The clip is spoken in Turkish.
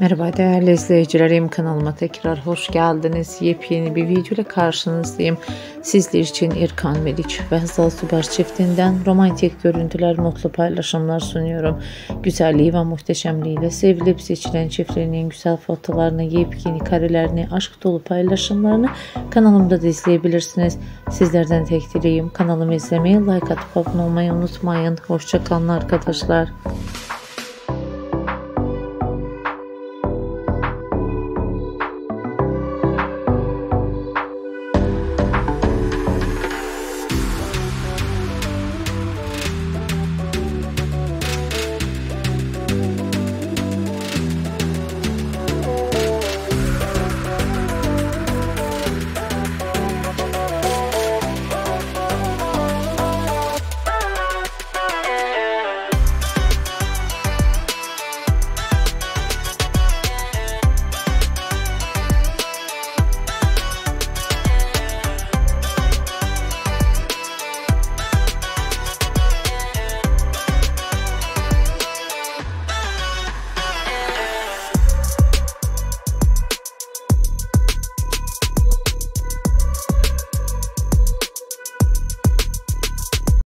Merhaba değerli izleyicilerim kanalıma tekrar hoş geldiniz. Yepyeni bir video ile karşınızdayım. Sizler için İrkan Meliç ve Hazal Subar çiftinden romantik görüntüler, mutlu paylaşımlar sunuyorum. Güzelliği ve muhteşemliğiyle sevilip seçilen çiftlerinin güzel fotolarını, yepyeni karelerini, aşk dolu paylaşımlarını kanalımda da izleyebilirsiniz. Sizlerden tek dileğim kanalımı izlemeyi, like atıp abone olmayı unutmayın. Hoşçakalın arkadaşlar.